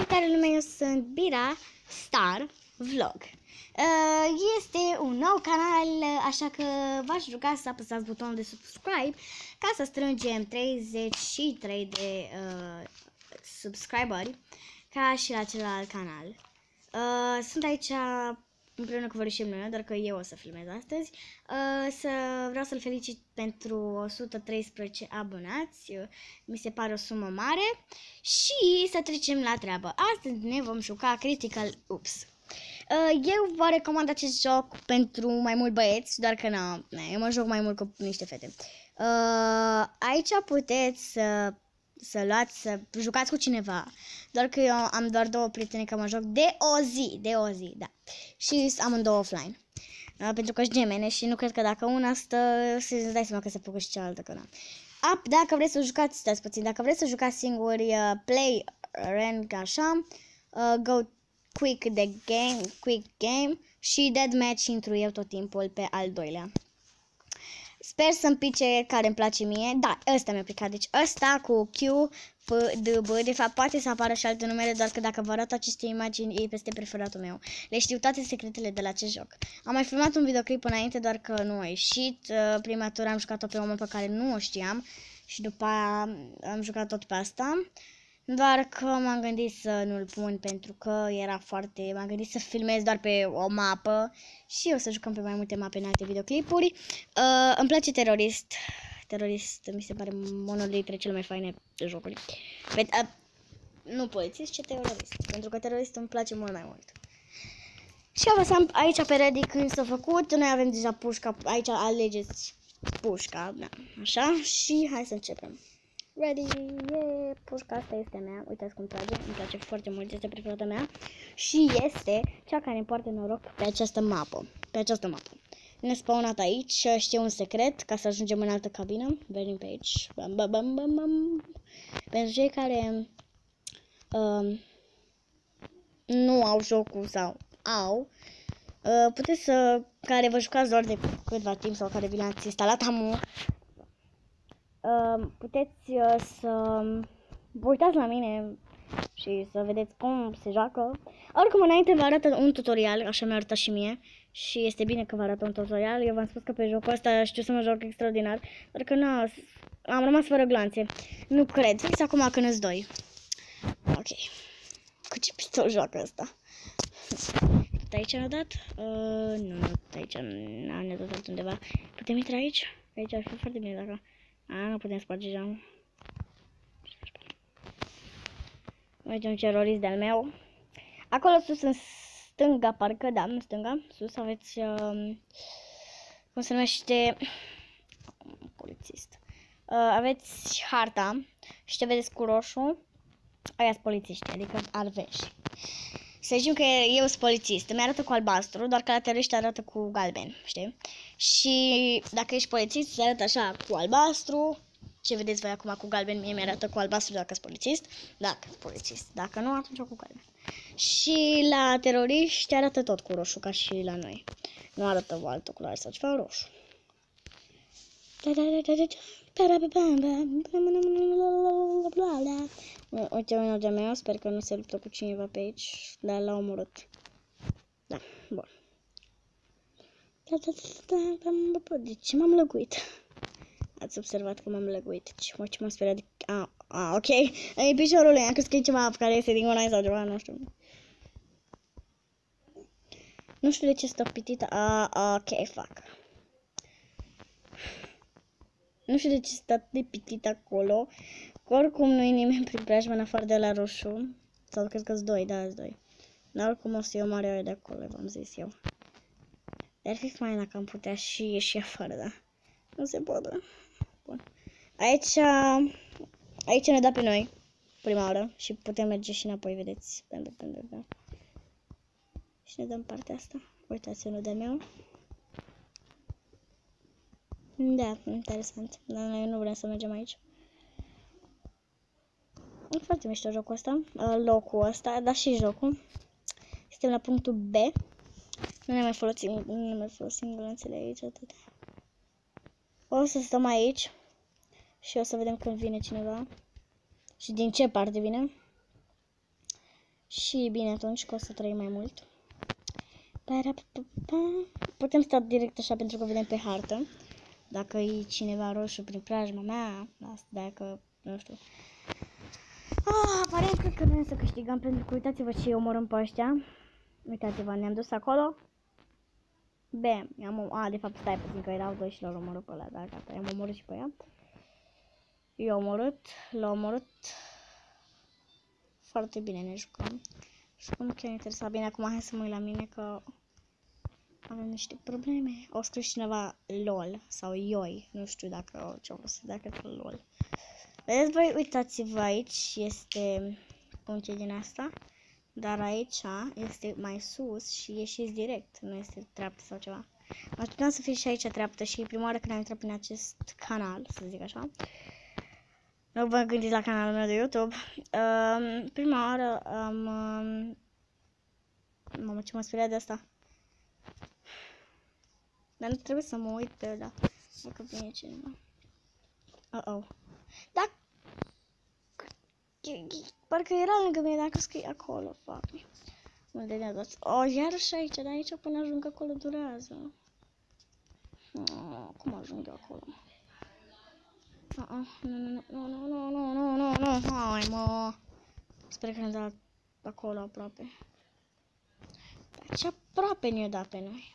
Salutare lumea, eu sunt Bira Star Vlog. Uh, Este un nou canal, așa că v-aș ruga să apăsați butonul de subscribe ca să strângem 33 de uh, subscriberi ca și la celălalt canal. Uh, sunt aici împreună cu Vărușem meu, doar că eu o să filmez astăzi. Uh, să vreau să-l felicit pentru 113 abonați, uh, mi se pare o sumă mare. Și să trecem la treabă. Astăzi ne vom juca Critical Oops. Uh, eu vă recomand acest joc pentru mai mulți băieți, doar că nu, eu mă joc mai mult cu niște fete. Uh, aici puteți să să luați, să jucați cu cineva. Doar că eu am doar două prietene că mă joc de o zi, de o zi, da. Și am două offline. Uh, pentru că sunt gemene și nu cred că dacă una stă, să-ți dai seama că se apucă și cealaltă că nu. Up, dacă vreți să jucați, stați puțin, dacă vreți să jucați singuri, uh, play rank așa, uh, go quick the game, quick game și deathmatch intru eu tot timpul pe al doilea. Sper să-mi pice care îmi place mie. Da, ăsta mi-a picat. Deci ăsta cu Q, P, D, B. De fapt, poate să apară și alte numere, doar că dacă vă arăt aceste imagini, e peste preferatul meu. Le știu toate secretele de la acest joc. Am mai filmat un videoclip înainte, doar că nu a ieșit. Uh, prima tură am jucat-o pe o pe care nu o știam și după aia am jucat tot pe asta. Doar că m-am gândit să nu-l pun pentru că era foarte... M-am gândit să filmez doar pe o mapă și o să jucăm pe mai multe mape în alte videoclipuri. Uh, îmi place terorist. Terorist mi se pare unul dintre cele mai faine jocuri. Pe, uh, nu polițist, ci terorist. Pentru că terorist îmi place mult mai mult. Și apăsam aici pe ready când s-a făcut. Noi avem deja pușca. Aici alegeți pușca. Da, așa. Și hai să începem. Ready, yeah, pușca asta este mea, uitați cum trage, îmi place foarte mult, este preferata mea. Și este cea care îmi poartă noroc pe această mapă, pe această mapă. Ne spawnat aici, știu un secret ca să ajungem în altă cabină, venim pe aici, bam, bam, bam, bam, bam. Pentru cei care uh, nu au jocul sau au, uh, puteți să, care vă jucați doar de câtva timp sau care vi l-ați instalat amu, Ehm, puteți uh, să vă uitați la mine și să vedeți cum se joacă. Oricum, înainte vă arată un tutorial, așa mi-a arătat și mie. Și este bine că vă arată un tutorial. Eu v-am spus că pe jocul ăsta știu să mă joc extraordinar. Dar că nu, am rămas fără glanțe. Nu cred. Fix acum când îți doi. Ok. Cu ce pistol joacă ăsta? Tot aici ne-a dat? Uh, nu, nu, aici ne-a dat undeva. Putem intra aici? Aici ar fi foarte bine dacă... A, nu putem sparge geamul. Mergem terorist de-al meu. Acolo sus în stânga, parcă, da, în stânga, sus aveți, uh, cum se numește, polițist. Uh, aveți harta și te vedeți cu roșu, aia sunt polițiști, adică arveși. Să zicem că eu sunt polițist, mi arată cu albastru, doar că la teroriști arată cu galben, știi? Și dacă ești polițist, se arată așa cu albastru, ce vedeți voi acum cu galben, mie mi arată cu albastru dacă sunt polițist, dacă sunt polițist, dacă nu, atunci cu galben. Și la teroriști arată tot cu roșu, ca și la noi. Nu arată o altă culoare sau ceva roșu. Uite unul de meu, sper că nu se luptă cu cineva pe aici, dar l-a omorât. Da, bun. De ce m-am lăguit? Ați observat că m-am lăguit. Ce mă, ce m-am speriat de... Ah, ah, ok. E piciorul ăla, am crezut că e ceva care este din ăla sau ceva, nu știu. Nu știu de ce stă pitită. Ah, ok, fuck. Nu știu de ce stă de pitit acolo. Oricum nu e nimeni prin preajmă în afară de la roșu. Sau cred că-s doi, da, doi. Dar oricum o să iau mare de acolo, v-am zis eu. Ar fi fain dacă am putea și ieși afară, da. Nu se poate. Bun. Aici, aici ne da pe noi prima oară și putem merge și înapoi, vedeți. Pentru, pentru, da. Și ne dăm partea asta. Uitați unul de meu. Da, interesant. Dar noi nu vrem să mergem aici. E foarte mișto jocul ăsta, locul ăsta, dar și jocul. Suntem la punctul B. Nu ne mai folosim, nu ne mai folosim glanțele aici atât. O să stăm aici și o să vedem când vine cineva și din ce parte vine. Și bine atunci că o să trăim mai mult. Para-pa-pa-pa. Putem sta direct așa pentru că vedem pe hartă. Dacă e cineva roșu prin preajma mea, asta dacă, nu știu. Ah, aparent cred că noi să câștigăm pentru că uitați-vă ce omorâm pe ăștia. Uitați-vă, ne-am dus acolo. Bam, i-am om... A, de fapt, stai puțin că erau doi și l-au omorât pe ăla, dar gata, i-am omorât și pe ea. I-a omorât, l-a omorât. Foarte bine ne jucăm. Jucăm chiar interesat. Bine, acum hai să mă uit la mine că avem niște probleme. O scris cineva LOL sau IOI. Nu știu dacă ce o să dacă LOL. Vedeți voi, uitați-vă aici, este punctul din asta. Dar aici este mai sus și ieșiți direct, nu este treaptă sau ceva. Aș putea să fie și aici treaptă și prima oară când am intrat prin acest canal, să zic așa. Nu vă gândiți la canalul meu de YouTube. Uh, prima oară am... Um, mamă, ce mă speria de asta. Dar nu trebuie să mă uit pe ăla. Dacă vine cineva. Uh-oh. Da. Parcă era lângă mine, dacă scrie acolo, fac. Mă dădea toți. O, oh, iarăși aici, dar aici până ajung acolo durează. Oh, cum ajung eu acolo? Uh -uh. Nu, nu, nu, nu, nu, nu, nu, nu, hai mă. Sper că ne-a dat acolo aproape. Dar ce aproape ne-a dat pe noi?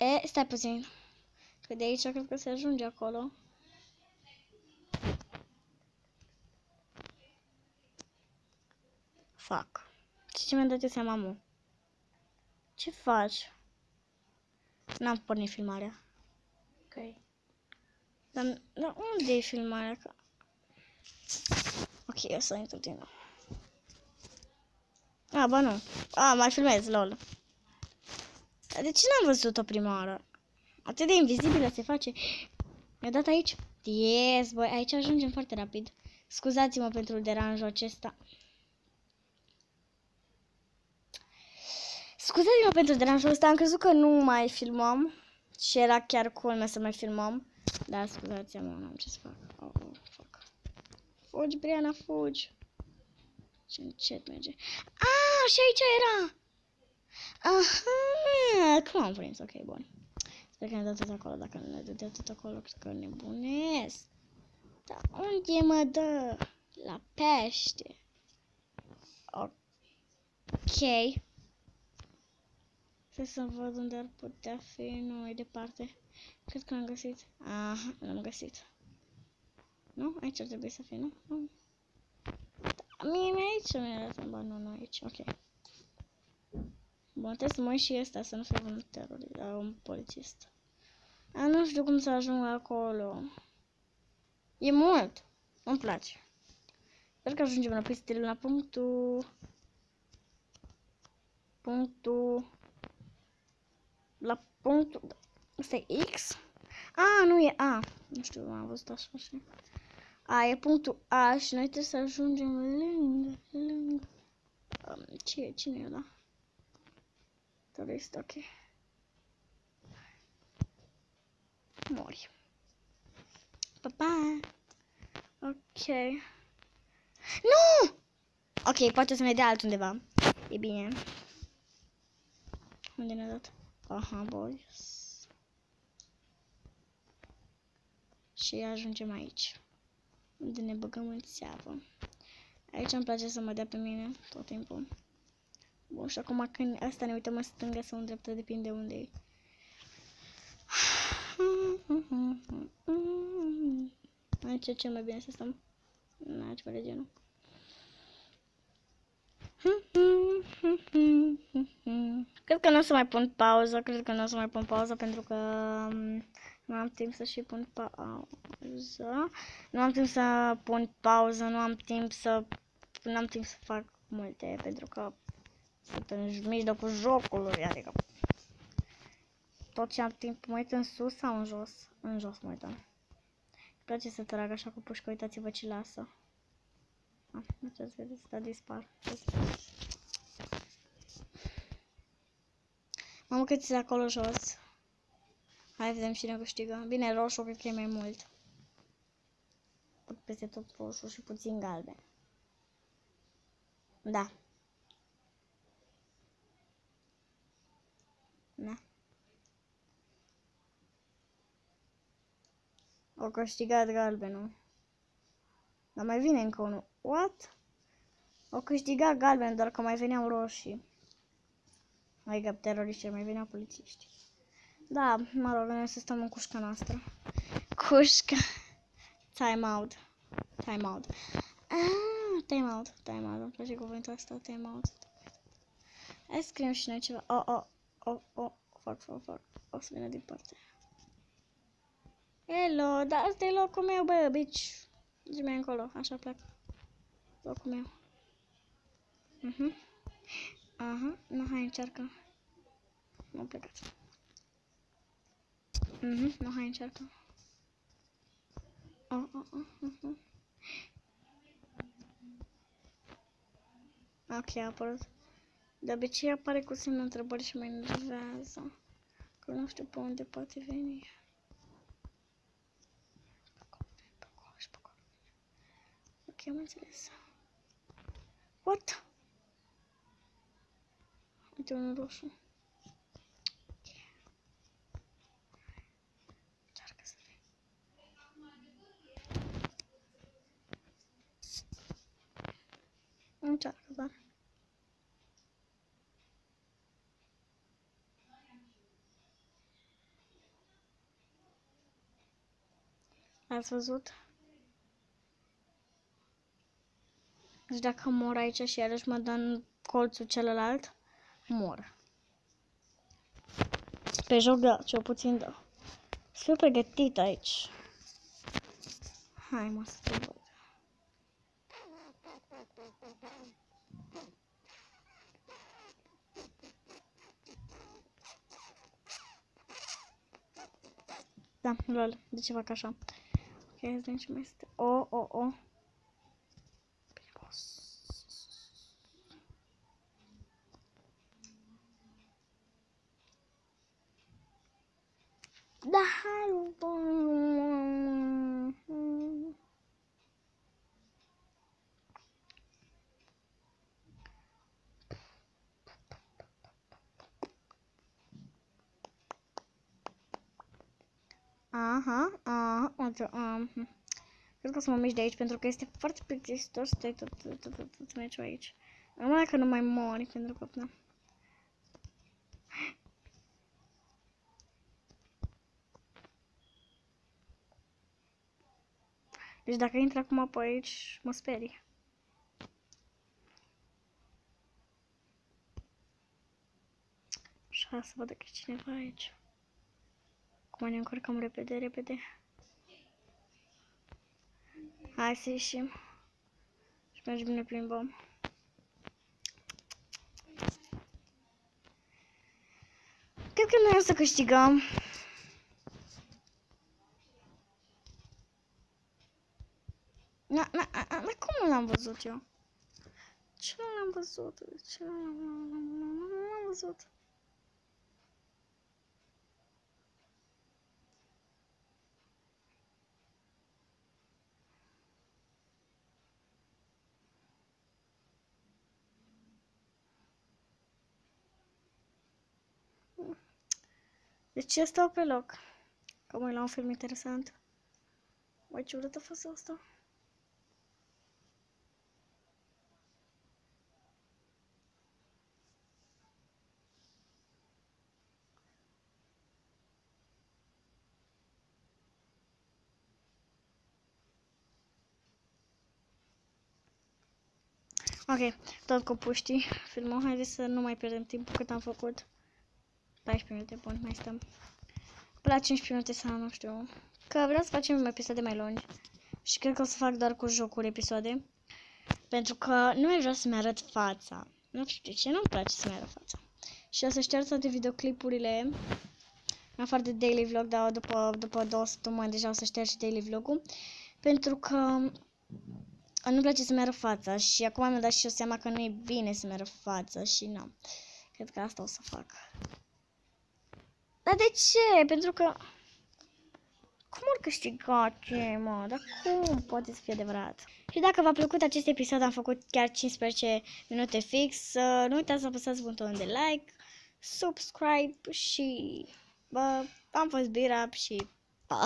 E, stai puțin. Că de aici cred că se ajunge acolo. fac? Ce mi-am dat eu seama, mă? Ce faci? N-am pornit filmarea. Ok. Dar, dar unde e filmarea? Că... Ok, o să intru din nou. A, ba nu. A, mai filmez, lol. Dar de ce n-am văzut-o prima oară? Atât de invizibilă se face. Mi-a dat aici? Yes, băi, aici ajungem foarte rapid. Scuzați-mă pentru deranjul acesta. Scuzați-mă pentru deranjul ăsta, am crezut că nu mai filmăm și era chiar cool să mai filmăm. Dar scuzați-mă, nu am ce să fac. Oh, oh, fuck. Fugi, Briana, fugi. Ce încet merge. Ah, și aici era! Aha, cum am prins? Ok, bun. Sper că ne dă tot acolo, dacă nu ne dă tot acolo, cred că nebunesc. Dar unde mă dă? La pește. Ok. Trebuie să văd unde ar putea fi nu mai departe. Cred că l-am găsit. Aha, l-am găsit. Nu? Aici ar trebui să fie, nu? nu. Da, mie mi aici mi-a dat un ban, nu, nu aici, ok. Bun, trebuie să mă și ăsta, să nu fie un terorist, dar un polițist. A, nu știu cum să ajung acolo. E mult. Îmi place. Sper că ajungem la pistele la punctul... Punctul la punctul... Asta e X? A, nu e A. Nu știu, am văzut așa și... A, e punctul A și noi trebuie să ajungem lângă, lângă... Um, ce e? Cine e ăla? Turist, ok. Mori. Pa, pa. Ok. Nu! Ok, poate să ne dea altundeva. E bine. Unde ne-a dat? Aha, boys. Și ajungem aici. Unde ne băgăm în țeavă. Aici îmi place să mă dea pe mine tot timpul. Bun, și acum când asta ne uităm în stânga sau în dreapta, depinde unde e. Aici e cel mai bine să stăm. N-ai ceva de genul. Cred că nu o să mai pun pauză, cred că nu o să mai pun pauză pentru că um, nu am timp să și pun pauză. Nu am timp să pun pauză, nu am timp să nu am timp să fac multe pentru că sunt în mijlocul jocului, adică tot ce am timp mă uit în sus sau în jos? În jos mă uităm. Îmi place să trag așa cu pușcă, uitați-vă ce lasă. Ah, uitați, vedeți, dar dispar. Mamă cât de acolo jos. Hai vedem cine câștigă. Bine, roșu cred că e mai mult. Peste tot roșu și puțin galben. Da. Da. O câștigat galbenul. Dar mai vine încă unul. What? O câștigat galben, doar că mai veneau roșii. Adică teroriști, mai veneau polițiști. Da, mă rog, noi să stăm în cușca noastră. Cușca. Time out. Time out. Ah, time out. Time out. Îmi place cuvântul ăsta. Time out. Hai să scriem și noi ceva. Oh, oh, oh, oh. Fac, fac, fac. O să vină din partea. Hello, da, asta e locul meu, bă, bitch. Zi mai încolo, așa plec. Locul meu. Mhm. Uh -huh. Aha, nu, hai, încearcă. Nu plecat. Mhm, uh nu, hai, încearcă. Oh, oh, oh, oh, oh. Ok, a apărut. De obicei apare cu semnul întrebări și mă enervează. Că nu știu pe unde poate veni. Ok, am înțeles. What? Uite un roșu. Încearcă, doar. Ați văzut? Deci dacă mor aici și iarăși mă dă în colțul celălalt, mor. Pe joc da, cel puțin da. Să fiu pregătit aici. Hai mă să te văd. Da, lol, de ce fac așa? Ok, hai să ce mai este. O, o, o. Da, hai, Aha, aha, uite, um, cred că o să mă mișc de aici pentru că este foarte plictisitor să stai tot, tot, tot, tot, tot meciul aici. Numai că nu mai mori pentru că, na. Deci dacă intră acum pe aici, mă sperie. Așa, să văd dacă e cineva aici. Acum ne încărcăm repede, repede. Hai să ieșim. Și mergem ne plimbăm. Cred că noi o să câștigăm. Na, na, na, na, cum nu l-am văzut eu? Ce nu l-am văzut? Ce nu l-am văzut? De ce stau pe loc? Că mă la un film interesant. Mai ce urât a fost asta? Ok, tot cu puștii filmăm. Haideți să nu mai pierdem timpul cât am făcut. 14 minute, bun, mai stăm. Până la 15 minute sau nu știu. Că vreau să facem episoade mai lungi. Și cred că o să fac doar cu jocuri episoade. Pentru că nu mai vreau să-mi arăt fața. Nu știu de ce, nu-mi place să-mi arăt fața. Și o să șterg toate videoclipurile. În afară de daily vlog, dar după, după două săptămâni deja o să șterg și daily vlogul. Pentru că nu-mi place să-mi arăt fața. Și acum mi-am dat și eu seama că nu e bine să-mi arăt fața. Și nu. Cred că asta o să fac. Dar de ce? Pentru că... cum ar câștiga ce, mă? Dar cum poate să fie adevărat? Și dacă v-a plăcut acest episod, am făcut chiar 15 minute fix. Nu uitați să apăsați butonul de like, subscribe și... Bă, am fost Bira și pa!